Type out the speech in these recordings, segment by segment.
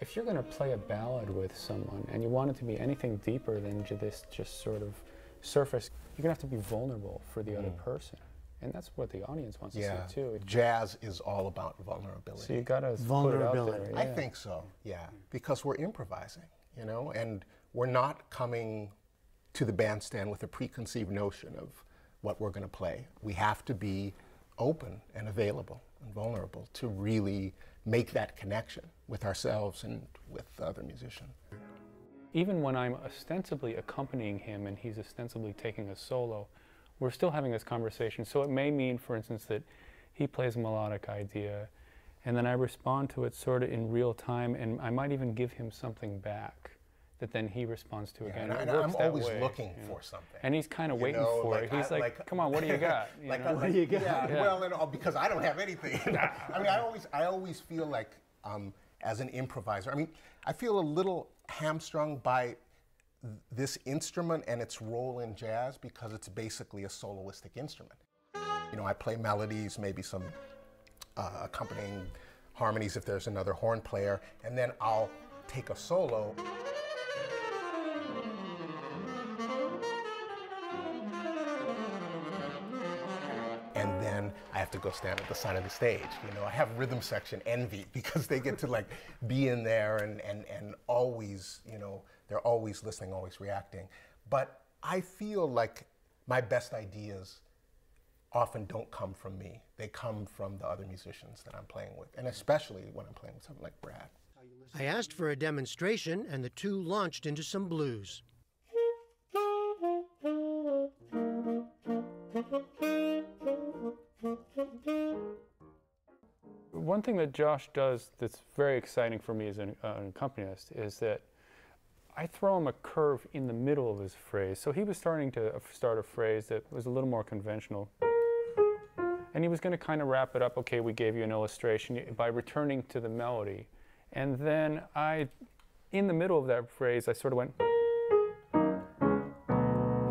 If you're going to play a ballad with someone and you want it to be anything deeper than ju- this just sort of surface, you're going to have to be vulnerable for the other person. And that's what the audience wants Mm. Yeah. to see too. Jazz is all about vulnerability. So you got to put it out Vulnerability. there. I think so, yeah. Because we're improvising, you know, and we're not coming to the bandstand with a preconceived notion of what we're going to play. We have to be open and available and vulnerable to really make that connection with ourselves and with the other musicians. even when I'm ostensibly accompanying him and he's ostensibly taking a solo, we're still having this conversation. So it may mean, for instance, that he plays a melodic idea and then I respond to it sort of in real time and I might even give him something back that then he responds to again. and I- and works I'm always way, looking you know. for something. And he's kind of waiting know, for like it. He's I- like, like- come on, what do you got? You like, like- do you got? Yeah, Yeah. well, and all, because I don't have anything. I mean, I always, I always feel like, um, as an improviser, I mean, I feel a little hamstrung by this instrument and its role in jazz because it's basically a soloistic instrument. You know, I play melodies, maybe some uh, accompanying harmonies if there's another horn player, and then I'll take a solo. Then I have to go stand at the side of the stage. You know, I have rhythm section envy because they get to like be in there and, and, and always, you know, they're always listening, always reacting. But I feel like my best ideas often don't come from me. They come from the other musicians that I'm playing with, and especially when I'm playing with someone like Brad. I asked for a demonstration, and the two launched into some blues. One thing that Josh does that's very exciting for me as an, uh, an accompanist is that I throw him a curve in the middle of his phrase. So he was starting to start a phrase that was a little more conventional. And he was going to kind of wrap it up. Okay, we gave you an illustration by returning to the melody. And then I, in the middle of that phrase, I sort of went.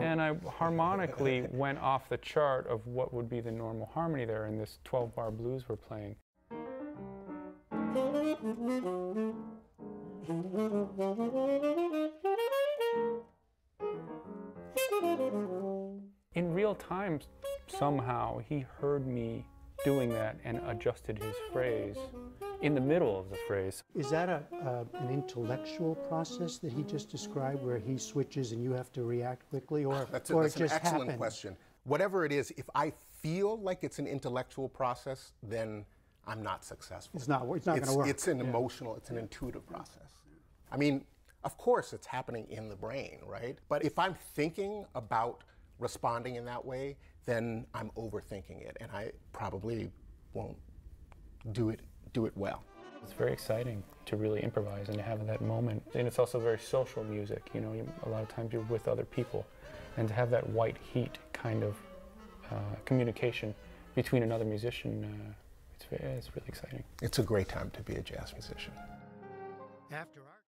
And I harmonically went off the chart of what would be the normal harmony there in this 12 bar blues we're playing. In real time, somehow he heard me doing that and adjusted his phrase in the middle of the phrase. Is that a, uh, an intellectual process that he just described where he switches and you have to react quickly, or, That's, a, or that's it an just excellent happens? question. Whatever it is, if I feel like it's an intellectual process, then I'm not successful. It's not- it's not gonna work. It's an emotional, it's an intuitive process. I mean, of course, it's happening in the brain, right? But if I'm thinking about responding in that way, then I'm overthinking it, and I probably won't do it do it well. It's very exciting to really improvise and to have that moment. And it's also very social music. You know, you, a lot of times you're with other people, and to have that white heat kind of uh, communication between another musician, uh, it's, very, it's really exciting. It's a great time to be a jazz musician. After our